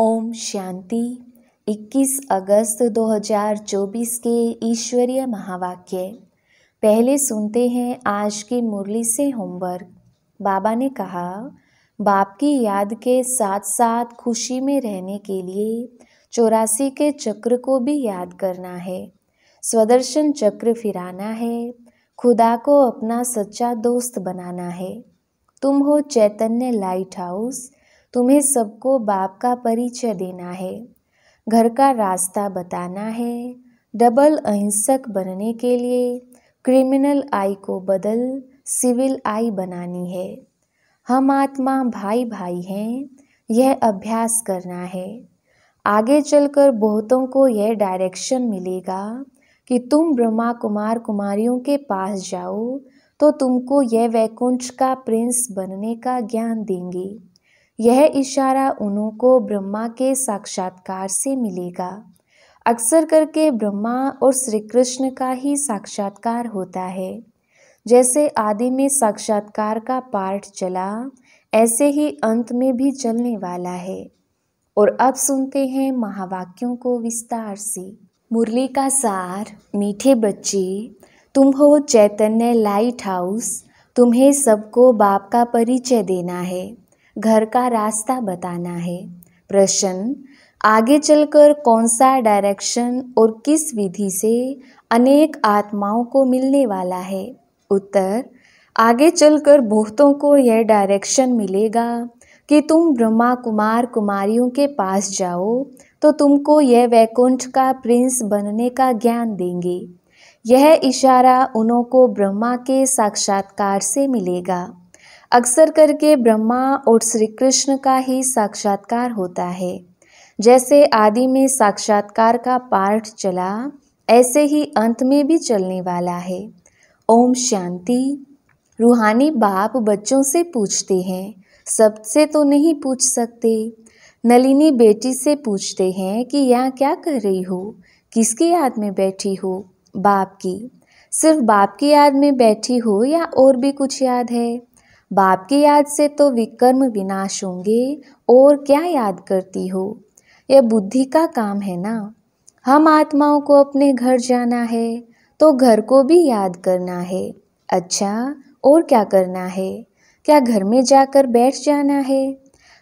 ओम शांति। 21 अगस्त 2024 के ईश्वरीय महावाक्य। पहले सुनते हैं आज की मुरली से होमवर्क। बाबा ने कहा, बाप की याद के साथ साथ खुशी में रहने के लिए चौरासी के चक्र को भी याद करना है। स्वदर्शन चक्र फिराना है। खुदा को अपना सच्चा दोस्त बनाना है। तुम हो चैतन्य लाइट हाउस तुम्हें सबको बाप का परिचय देना है। घर का रास्ता बताना है। डबल अहिंसक बनने के लिए क्रिमिनल आई को बदल सिविल आई बनानी है। हम आत्मा भाई भाई हैं, यह अभ्यास करना है। आगे चलकर बहुतों को यह डायरेक्शन मिलेगा कि तुम ब्रह्मा कुमार कुमारियों के पास जाओ तो तुमको यह वैकुंठ का प्रिंस बनने का ज्ञान देंगे। यह इशारा उन्हों को ब्रह्मा के साक्षात्कार से मिलेगा। अक्सर करके ब्रह्मा और श्री कृष्ण का ही साक्षात्कार होता है। जैसे आदि में साक्षात्कार का पाठ चला, ऐसे ही अंत में भी चलने वाला है। और अब सुनते हैं महावाक्यों को विस्तार से। मुरली का सार, मीठे बच्चे, तुम हो चैतन्य लाइट हाउस, तुम्हें सबको बाप का परिचय देना है। घर का रास्ता बताना है। प्रश्न, आगे चलकर कौन सा डायरेक्शन और किस विधि से अनेक आत्माओं को मिलने वाला है? उत्तर, आगे चलकर बहुतों को यह डायरेक्शन मिलेगा कि तुम ब्रह्मा कुमार कुमारियों के पास जाओ तो तुमको यह वैकुंठ का प्रिंस बनने का ज्ञान देंगे। यह इशारा उन्हों को ब्रह्मा के साक्षात्कार से मिलेगा। अक्सर करके ब्रह्मा और श्री कृष्ण का ही साक्षात्कार होता है। जैसे आदि में साक्षात्कार का पाठ चला, ऐसे ही अंत में भी चलने वाला है। ओम शांति। रूहानी बाप बच्चों से पूछते हैं सबसे तो नहीं पूछ सकते। नलिनी बेटी से पूछते हैं कि यहाँ क्या कर रही हो? किसकी याद में बैठी हो? बाप की। सिर्फ़ बाप की याद में बैठी हो या और भी कुछ याद है? बाप की याद से तो विकर्म विनाश होंगे, और क्या याद करती हो? यह बुद्धि का काम है ना? हम आत्माओं को अपने घर जाना है तो घर को भी याद करना है। अच्छा और क्या करना है? क्या घर में जाकर बैठ जाना है?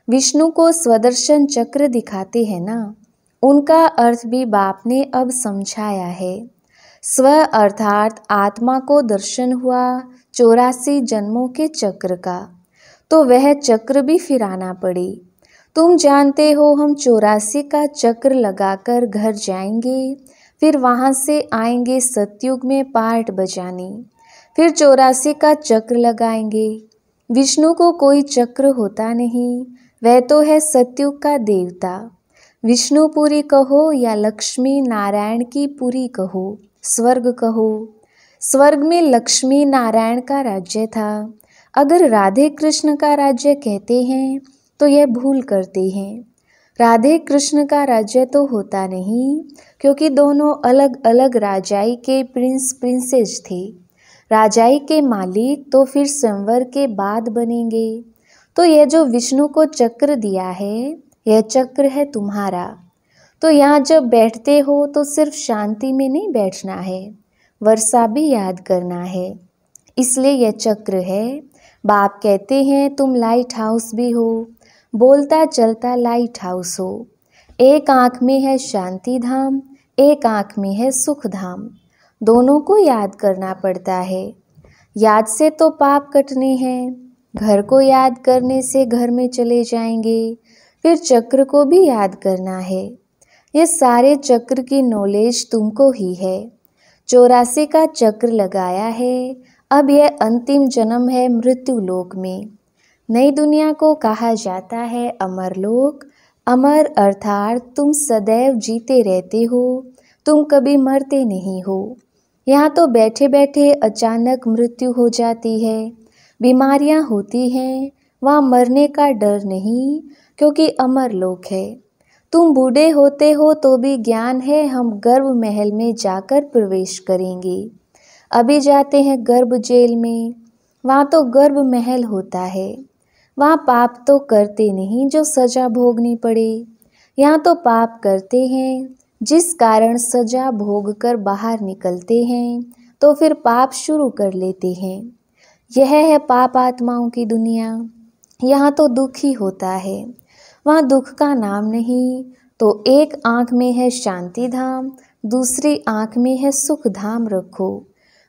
विष्णु को स्वदर्शन चक्र दिखाते हैं ना? उनका अर्थ भी बाप ने अब समझाया है। स्व अर्थात आत्मा को दर्शन हुआ चौरासी जन्मों के चक्र का। तो वह चक्र भी फिराना पड़े। तुम जानते हो हम चौरासी का चक्र लगाकर घर जाएँगे, फिर वहाँ से आएँगे सतयुग में पाठ बजाने। फिर चौरासी का चक्र लगाएँगे। विष्णु को कोई चक्र होता नहीं, वह तो है सतयुग का देवता। विष्णुपुरी कहो या लक्ष्मी नारायण की पुरी कहो, स्वर्ग कहो। स्वर्ग में लक्ष्मी नारायण का राज्य था। अगर राधे कृष्ण का राज्य कहते हैं तो यह भूल करते हैं। राधे कृष्ण का राज्य तो होता नहीं, क्योंकि दोनों अलग अलग राजाई के प्रिंस प्रिंसेज थे। राजाई के मालिक तो फिर संवर के बाद बनेंगे। तो यह जो विष्णु को चक्र दिया है, यह चक्र है तुम्हारा। तो यहाँ जब बैठते हो तो सिर्फ़ शांति में नहीं बैठना है। वर्षा भी याद करना है। इसलिए यह चक्र है। बाप कहते हैं, तुम लाइट हाउस भी हो। बोलता चलता लाइट हाउस हो। एक आँख में है शांति धाम, एक आँख में है सुख धाम। दोनों को याद करना पड़ता है। याद से तो पाप कटने हैं। घर को याद करने से घर में चले जाएँगे। फिर चक्र को भी याद करना है। ये सारे चक्र की नॉलेज तुमको ही है। चौरासी का चक्र लगाया है। अब यह अंतिम जन्म है मृत्यु लोक में। नई दुनिया को कहा जाता है अमर लोक। अमर अर्थात तुम सदैव जीते रहते हो। तुम कभी मरते नहीं हो। यहाँ तो बैठे बैठे अचानक मृत्यु हो जाती है। बीमारियाँ होती हैं। वहाँ मरने का डर नहीं, क्योंकि अमर लोक है। तुम बूढ़े होते हो तो भी ज्ञान है, हम गर्भ महल में जाकर प्रवेश करेंगे। अभी जाते हैं गर्भ जेल में, वहाँ तो गर्भ महल होता है। वहाँ पाप तो करते नहीं जो सजा भोगनी पड़े। यहाँ तो पाप करते हैं, जिस कारण सजा भोग कर बाहर निकलते हैं तो फिर पाप शुरू कर लेते हैं। यह है पाप आत्माओं की दुनिया, यहाँ तो दुख होता है। वहाँ दुख का नाम नहीं। तो एक आँख में है शांति धाम, दूसरी आँख में है सुख धाम रखो।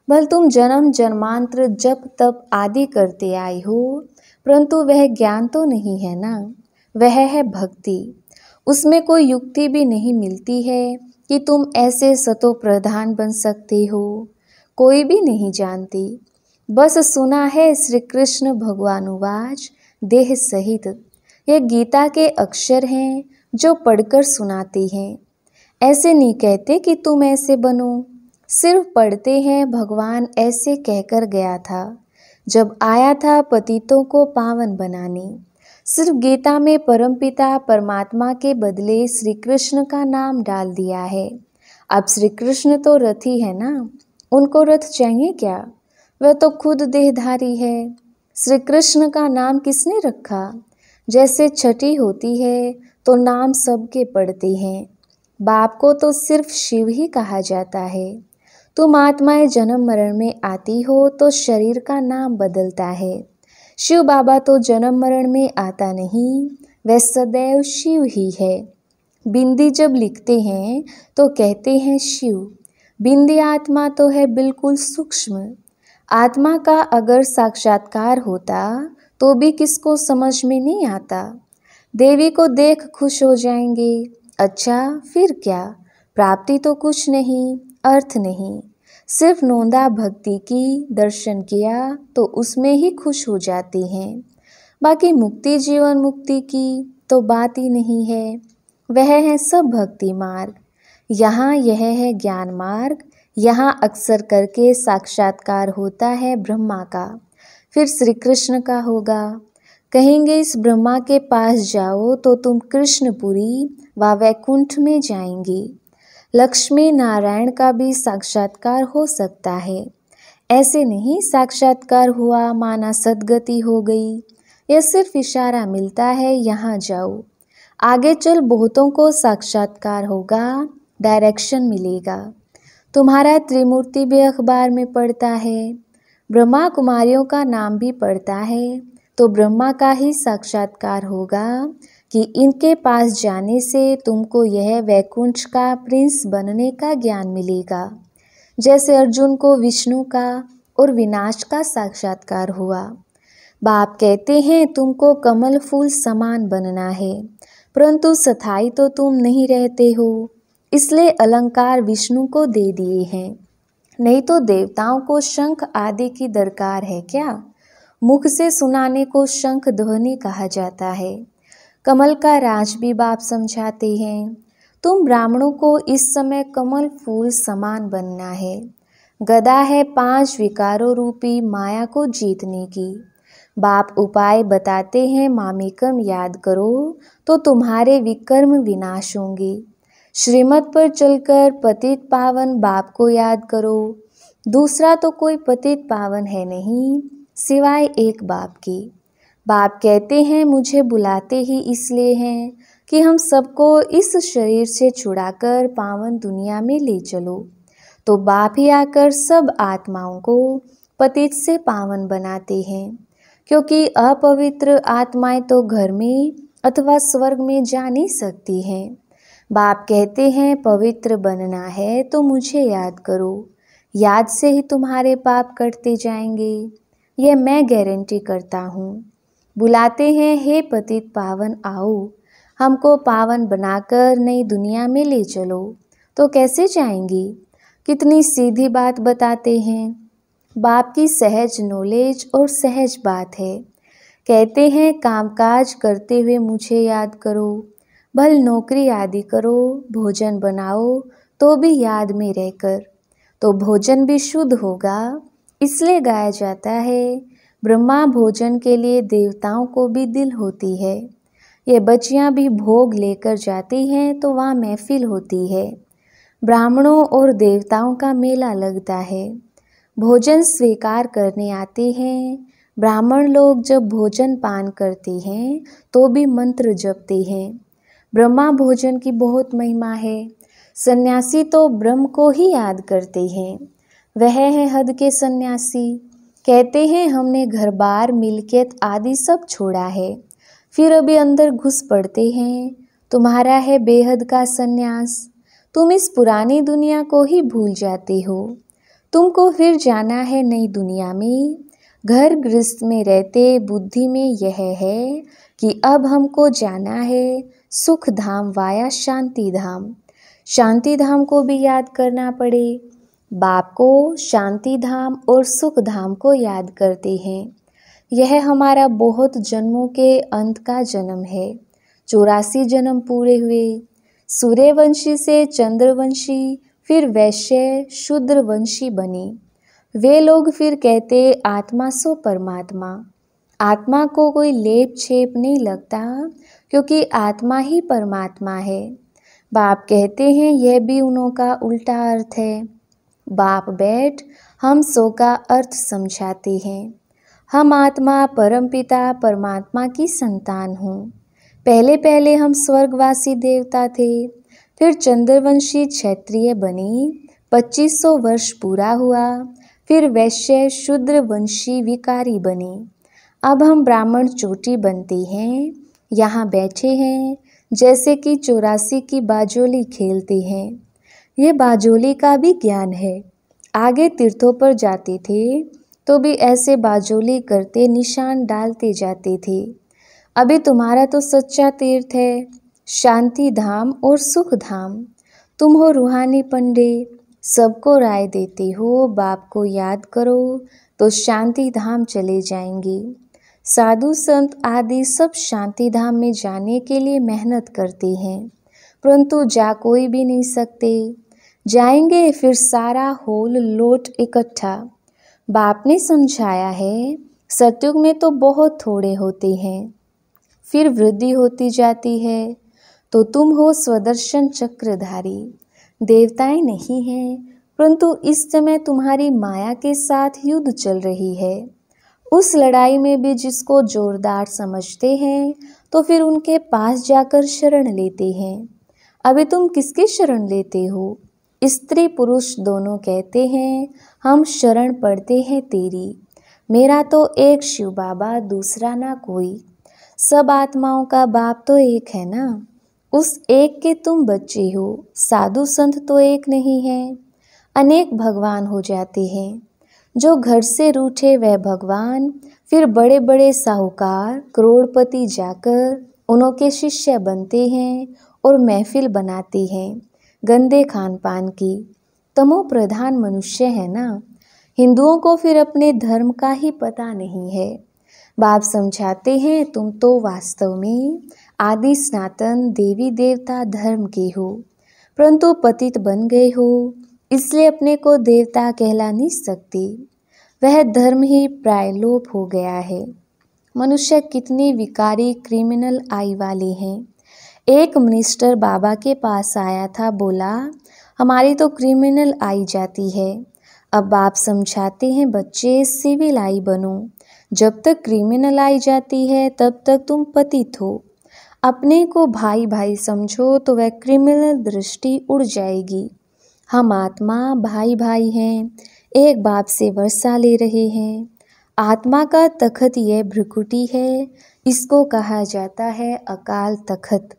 भल तुम जन्म जन्मांतर जप तप आदि करते आए हो, परंतु वह ज्ञान तो नहीं है ना? वह है भक्ति। उसमें कोई युक्ति भी नहीं मिलती है कि तुम ऐसे सतो प्रधान बन सकते हो। कोई भी नहीं जानती। बस सुना है श्री कृष्ण भगवानुवाच, देह सहित ये गीता के अक्षर हैं जो पढ़कर सुनाते हैं। ऐसे नहीं कहते कि तुम ऐसे बनो। सिर्फ़ पढ़ते हैं भगवान ऐसे कहकर गया था। जब आया था पतितों को पावन बनाने, सिर्फ़ गीता में परमपिता परमात्मा के बदले श्री कृष्ण का नाम डाल दिया है। अब श्री कृष्ण तो रथी है ना? उनको रथ चाहिए क्या? वह तो खुद देहधारी है। श्री कृष्ण का नाम किसने रखा? जैसे छठी होती है तो नाम सबके पढ़ते हैं। बाप को तो सिर्फ़ शिव ही कहा जाता है। तुम आत्माएँ जन्म मरण में आती हो तो शरीर का नाम बदलता है। शिव बाबा तो जन्म मरण में आता नहीं, वह सदैव शिव ही है। बिंदी जब लिखते हैं तो कहते हैं शिव। बिंदी आत्मा तो है बिल्कुल सूक्ष्म। आत्मा का अगर साक्षात्कार होता तो भी किसको समझ में नहीं आता। देवी को देख खुश हो जाएँगे। अच्छा फिर क्या? प्राप्ति तो कुछ नहीं, अर्थ नहीं। सिर्फ़ नोंदा भक्ति की दर्शन किया तो उसमें ही खुश हो जाते हैं। बाकी मुक्ति जीवन मुक्ति की तो बात ही नहीं है। वह है सब भक्ति मार्ग। यहाँ यह है ज्ञान मार्ग। यहाँ अक्सर करके साक्षात्कार होता है ब्रह्मा का। फिर श्री कृष्ण का होगा। कहेंगे, इस ब्रह्मा के पास जाओ तो तुम कृष्णपुरी व वैकुंठ में जाएँगे। लक्ष्मी नारायण का भी साक्षात्कार हो सकता है। ऐसे नहीं साक्षात्कार हुआ, माना सदगति हो गई। यह सिर्फ़ इशारा मिलता है, यहाँ जाओ। आगे चल बहुतों को साक्षात्कार होगा डायरेक्शन मिलेगा। तुम्हारा त्रिमूर्ति भी अखबार में पढ़ता है। ब्रह्मा कुमारियों का नाम भी पड़ता है। तो ब्रह्मा का ही साक्षात्कार होगा कि इनके पास जाने से तुमको यह वैकुंठ का प्रिंस बनने का ज्ञान मिलेगा। जैसे अर्जुन को विष्णु का और विनाश का साक्षात्कार हुआ। बाप कहते हैं, तुमको कमल फूल समान बनना है, परंतु सथाई तो तुम नहीं रहते हो, इसलिए अलंकार विष्णु को दे दिए हैं। नहीं तो देवताओं को शंख आदि की दरकार है क्या? मुख से सुनाने को शंख ध्वनि कहा जाता है। कमल का राज भी बाप समझाते हैं। तुम ब्राह्मणों को इस समय कमल फूल समान बनना है। गदा है पाँच विकारों रूपी माया को जीतने की। बाप उपाय बताते हैं, मामिकम याद करो तो तुम्हारे विकर्म विनाश होंगे। श्रीमत पर चलकर पतित पावन बाप को याद करो। दूसरा तो कोई पतित पावन है नहीं, सिवाय एक बाप की। बाप कहते हैं, मुझे बुलाते ही इसलिए हैं कि हम सबको इस शरीर से छुड़ाकर पावन दुनिया में ले चलो। तो बाप ही आकर सब आत्माओं को पतित से पावन बनाते हैं। क्योंकि अपवित्र आत्माएँ तो घर में अथवा स्वर्ग में जा नहीं सकती हैं। बाप कहते हैं, पवित्र बनना है तो मुझे याद करो। याद से ही तुम्हारे पाप कटते जाएँगे। यह मैं गारंटी करता हूँ। बुलाते हैं, हे पतित पावन, आओ। हमको पावन बनाकर नई दुनिया में ले चलो। तो कैसे जाएँगी? कितनी सीधी बात बताते हैं। बाप की सहज नॉलेज और सहज बात है। कहते हैं, कामकाज करते हुए मुझे याद करो। भल नौकरी आदि करो, भोजन बनाओ तो भी याद में रहकर। तो भोजन भी शुद्ध होगा, इसलिए गाया जाता है, ब्रह्मा भोजन के लिए देवताओं को भी दिल होती है। ये बच्चियाँ भी भोग लेकर जाती हैं तो वहाँ महफिल होती है। ब्राह्मणों और देवताओं का मेला लगता है। भोजन स्वीकार करने आते हैं। ब्राह्मण लोग जब भोजन पान करते हैं तो भी मंत्र जपते हैं। ब्रह्मा भोजन की बहुत महिमा है। सन्यासी तो ब्रह्म को ही याद करते हैं। वह है हद के सन्यासी। कहते हैं, हमने घर बार मिलकियत आदि सब छोड़ा है। फिर अभी अंदर घुस पड़ते हैं। तुम्हारा है बेहद का सन्यास। तुम इस पुरानी दुनिया को ही भूल जाते हो। तुमको फिर जाना है नई दुनिया में। घर गृहस्थ में रहते, बुद्धि में यह है कि अब हमको जाना है। सुख धाम वाया शांति धाम शांति धाम को भी याद करना पड़े। बाप को शांति धाम और सुख धाम को याद करते हैं। यह हमारा बहुत जन्मों के अंत का जन्म है। चौरासी जन्म पूरे हुए। सूर्यवंशी से चंद्रवंशी, फिर वैश्य, शूद्रवंशी बने। वे लोग फिर कहते, आत्मा सो परमात्मा। आत्मा को कोई लेप छेप नहीं लगता, क्योंकि आत्मा ही परमात्मा है। बाप कहते हैं, यह भी उन्हों का उल्टा अर्थ है। बाप बैठ, हम सो का अर्थ समझाते हैं। हम आत्मा, परमपिता, परमात्मा की संतान हूँ। पहले पहले हम स्वर्गवासी देवता थे, फिर चंद्रवंशी क्षत्रिय बनी 2500 वर्ष पूरा हुआ, फिर वैश्य, शूद्र वंशी विकारी बने। अब हम ब्राह्मण चोटी बनते हैं। यहाँ बैठे हैं, जैसे कि चौरासी की बाजोली खेलते हैं। ये बाजोली का भी ज्ञान है। आगे तीर्थों पर जाते थे तो भी ऐसे बाजोली करते निशान डालते जाते थे। अभी तुम्हारा तो सच्चा तीर्थ है, शांति धाम और सुख धाम। तुम हो रूहानी पंडे, सबको राय देते हो, बाप को याद करो तो शांति धाम चले जाएँगे। साधु संत आदि सब शांति धाम में जाने के लिए मेहनत करते हैं। परंतु जा कोई भी नहीं सकते। जाएँगे, फिर सारा होल लोट इकट्ठा। बाप ने समझाया है, सतयुग में तो बहुत थोड़े होते हैं। फिर वृद्धि होती जाती है तो तुम हो स्वदर्शन चक्रधारी। देवताएँ नहीं हैं, परंतु इस समय तुम्हारी माया के साथ युद्ध चल रही है। उस लड़ाई में भी जिसको जोरदार समझते हैं तो फिर उनके पास जाकर शरण लेते हैं। अभी तुम किसकी शरण लेते हो? स्त्री पुरुष दोनों कहते हैं, हम शरण पढ़ते हैं तेरी। मेरा तो एक शिव बाबा, दूसरा ना कोई। सब आत्माओं का बाप तो एक है ना? उस एक के तुम बच्चे हो। साधु संत तो एक नहीं है। अनेक भगवान हो जाते हैं। जो घर से रूठे वह भगवान। फिर बड़े बड़े साहूकार करोड़पति जाकर उनके शिष्य बनते हैं और महफिल बनाते हैं, गंदे खान पान की। तमो प्रधान मनुष्य है ना? हिंदुओं को फिर अपने धर्म का ही पता नहीं है। बाप समझाते हैं, तुम तो वास्तव में आदि स्नातन देवी देवता धर्म के हो, परंतु पतित बन गए हो। इसलिए अपने को देवता कहला नहीं सकती। वह धर्म ही प्रायलोप हो गया है। मनुष्य कितनी विकारी क्रिमिनल आई वाले हैं। एक मिनिस्टर बाबा के पास आया था, बोला, हमारी तो क्रिमिनल आई जाती है। अब बाप समझाते हैं बच्चे, सिविल आई बनो। जब तक क्रिमिनल आई जाती है, तब तक तुम पतित हो। अपने को भाई भाई समझो तो वह क्रिमिनल दृष्टि उड़ जाएगी। हम आत्मा भाई भाई हैं, एक बाप से वर्षा ले रहे हैं। आत्मा का तखत यह भ्रुकुटी है, इसको कहा जाता है अकाल तखत।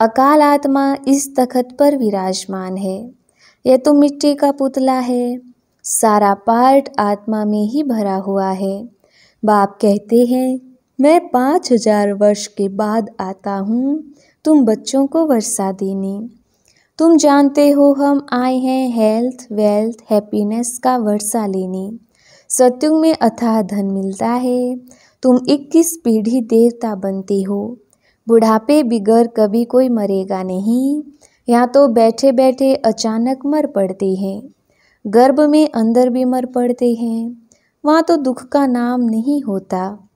अकाल आत्मा इस तखत पर विराजमान है। यह तो मिट्टी का पुतला है, सारा पार्ट आत्मा में ही भरा हुआ है। बाप कहते हैं, मैं पाँच हज़ार वर्ष के बाद आता हूँ, तुम बच्चों को वर्षा देने। तुम जानते हो हम आए हैं हेल्थ वेल्थ हैप्पीनेस का वर्षा लेने। सत्युग में अथाह धन मिलता है। तुम इक्कीस पीढ़ी देवता बनते हो। बुढ़ापे बिगर कभी कोई मरेगा नहीं। या तो बैठे बैठे अचानक मर पड़ते हैं। गर्भ में अंदर भी मर पड़ते हैं। वहाँ तो दुख का नाम नहीं होता।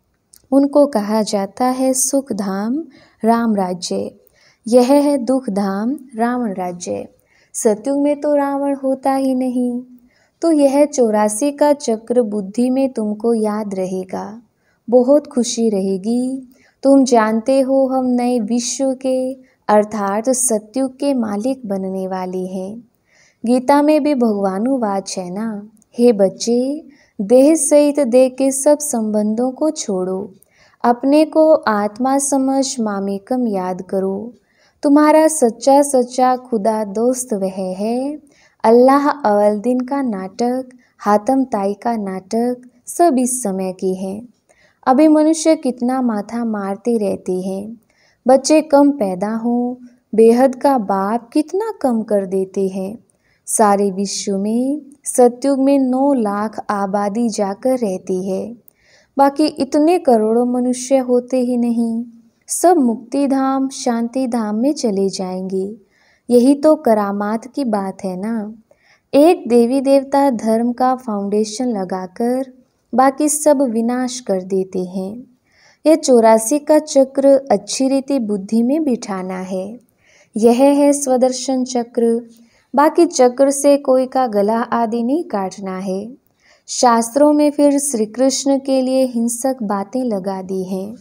उनको कहा जाता है सुख धाम राम राज्य। यह है दुख धाम रावण राज्य। सत्युग में तो रावण होता ही नहीं। तो यह चौरासी का चक्र बुद्धि में तुमको याद रहेगा। बहुत खुशी रहेगी। तुम जानते हो हम नए विश्व के, अर्थात सत्युग के मालिक बनने वाले हैं। गीता में भी भगवानुवाच है ना? हे बच्चे, देह सहित देह के सब संबंधों को छोड़ो। अपने को आत्मा समझ मामेकम याद करो। तुम्हारा सच्चा सच्चा खुदा दोस्त वह है। अल्लाह अवल दिन का नाटक, हातम ताई का नाटक सब इस समय के हैं। अभी मनुष्य कितना माथा मारती रहते हैं। बच्चे कम पैदा हों, बेहद का बाप कितना कम कर देते हैं। सारे विश्व में, सत्युग में नौ लाख आबादी जाकर रहती है। बाकी इतने करोड़ों मनुष्य होते ही नहीं। सब मुक्ति धाम शांति धाम में चले जाएँगे। यही तो करामात की बात है ना? एक देवी देवता धर्म का फाउंडेशन लगाकर बाकी सब विनाश कर देते हैं। यह चौरासी का चक्र अच्छी रीति बुद्धि में बिठाना है। यह है स्वदर्शन चक्र। बाकी चक्र से कोई का गला आदि नहीं काटना है। शास्त्रों में फिर श्री कृष्ण के लिए हिंसक बातें लगा दी हैं।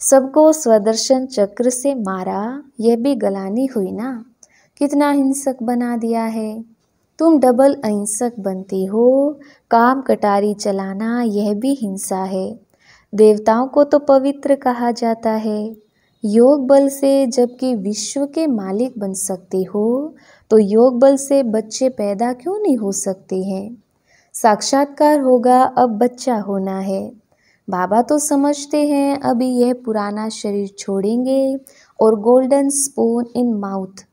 सबको स्वदर्शन चक्र से मारा, यह भी गलानी हुई ना। कितना हिंसक बना दिया है। तुम डबल अहिंसक बनती हो। काम कटारी चलाना, यह भी हिंसा है। देवताओं को तो पवित्र कहा जाता है। योग बल से जबकि विश्व के मालिक बन सकते हो तो योग बल से बच्चे पैदा क्यों नहीं हो सकते हैं? साक्षात्कार होगा, अब बच्चा होना है। बाबा तो समझते हैं, अभी यह पुराना शरीर छोड़ेंगे और गोल्डन स्पून इन माउथ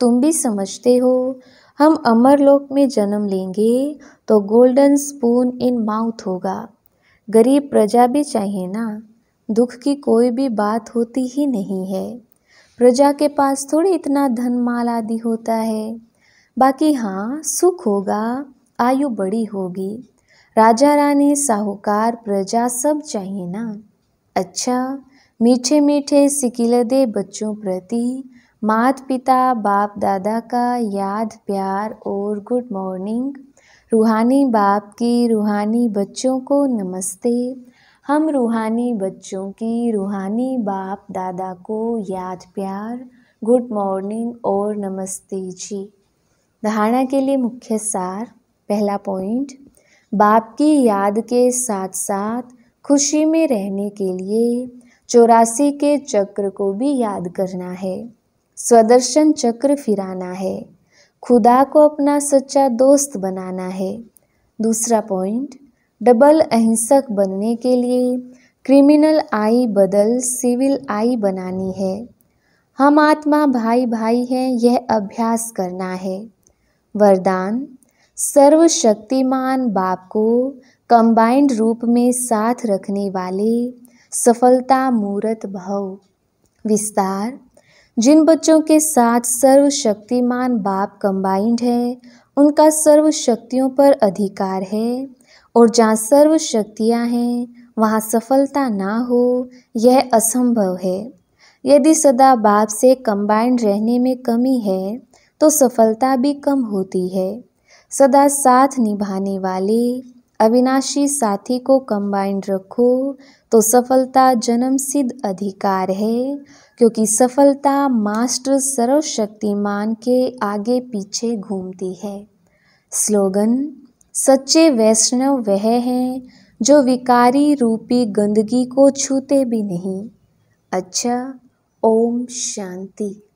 तुम भी समझते हो, हम अमर लोक में जन्म लेंगे तो गोल्डन स्पून इन माउथ होगा। गरीब प्रजा भी चाहिए ना, दुख की कोई भी बात होती ही नहीं है। प्रजा के पास थोड़ी इतना धन माल आदि होता है, बाकी हाँ सुख होगा, आयु बड़ी होगी। राजा रानी साहूकार, प्रजा सब चाहिए ना। अच्छा मीठे मीठे सिकिलदे बच्चों प्रति मात पिता, बाप दादा का याद, प्यार और गुड मॉर्निंग। रूहानी बाप की रूहानी बच्चों को नमस्ते। हम रूहानी बच्चों की रूहानी बाप दादा को याद, प्यार, गुड मॉर्निंग और नमस्ते जी। धारणा के लिए मुख्य सार, पहला पॉइंट बाप की याद के साथ साथ खुशी में रहने के लिए चौरासी के चक्र को भी याद करना है। स्वदर्शन चक्र फिराना है। खुदा को अपना सच्चा दोस्त बनाना है। दूसरा पॉइंट, डबल अहिंसक बनने के लिए क्रिमिनल आई बदल सिविल आई बनानी है। हम आत्मा भाई भाई हैं, यह अभ्यास करना है। वरदान सर्वशक्तिमान बाप को कंबाइंड रूप में साथ रखने वाले सफलता मूर्त भव। विस्तार। जिन बच्चों के साथ सर्वशक्तिमान बाप कंबाइंड है, उनका सर्व शक्तियों पर अधिकार है और जहाँ सर्व शक्तियाँ हैं, वहाँ सफलता ना हो, यह असंभव है। यदि सदा बाप से कंबाइंड रहने में कमी है तो सफलता भी कम होती है। सदा साथ निभाने वाले, अविनाशी साथी को कंबाइंड रखो तो सफलता जन्म सिद्ध अधिकार है, क्योंकि सफलता मास्टर सर्वशक्तिमान के आगे पीछे घूमती है। स्लोगन, सच्चे वैष्णव वह हैं, जो विकारी रूपी गंदगी को छूते भी नहीं। अच्छा ओम शांति।